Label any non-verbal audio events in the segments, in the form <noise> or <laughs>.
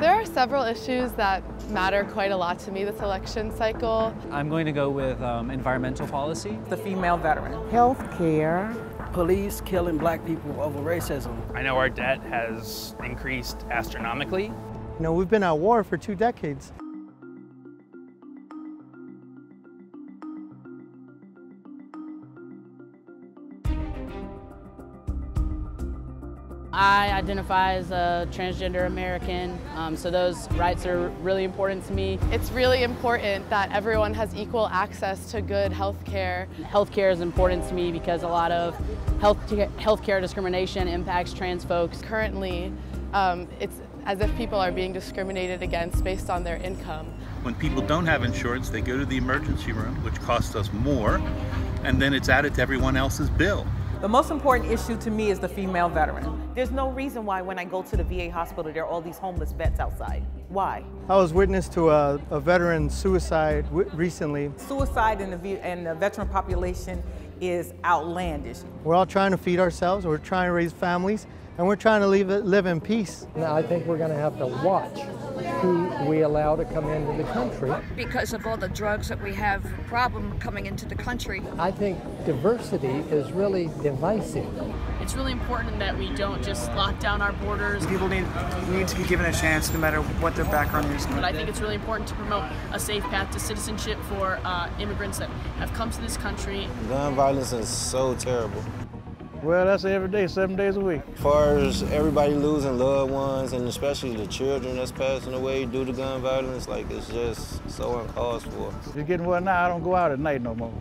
There are several issues that matter quite a lot to me this election cycle. I'm going to go with um, environmental policy. The female veteran. Health care. Police killing black people over racism. I know our debt has increased astronomically. You know, we've been at war for two decades. I identify as a transgender American, um, so those rights are really important to me. It's really important that everyone has equal access to good health care. Health care is important to me because a lot of health healthcare discrimination impacts trans folks. Currently, um, it's as if people are being discriminated against based on their income. When people don't have insurance, they go to the emergency room, which costs us more, and then it's added to everyone else's bill. The most important issue to me is the female veteran. There's no reason why when I go to the VA hospital, there are all these homeless vets outside. Why? I was witness to a, a veteran suicide recently. Suicide in the, in the veteran population is outlandish. We're all trying to feed ourselves, we're trying to raise families, and we're trying to live, live in peace. Now, I think we're going to have to watch who we allow to come into the country. Because of all the drugs that we have problem coming into the country. I think diversity is really divisive. It's really important that we don't just lock down our borders. People need need to be given a chance no matter what their background is. But I think it's really important to promote a safe path to citizenship for uh, immigrants that have come to this country. Gun violence is so terrible. Well, that's every day, seven days a week. As far as everybody losing loved ones, and especially the children that's passing away due to gun violence, like it's just so uncalled for. It's getting well now, I don't go out at night no more,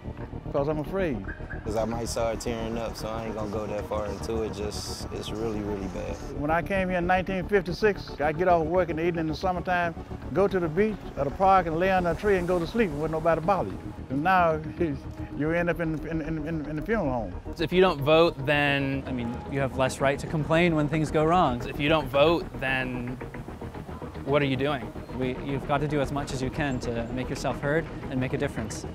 because I'm afraid. Because I might start tearing up, so I ain't gonna go that far into it, just, it's really, really bad. When I came here in 1956, I get off work in the evening in the summertime, go to the beach or the park and lay under a tree and go to sleep and wouldn't nobody bother you. And now, <laughs> you end up in, in, in, in the funeral home. If you don't vote, then, I mean, you have less right to complain when things go wrong. If you don't vote, then what are you doing? We, you've got to do as much as you can to make yourself heard and make a difference.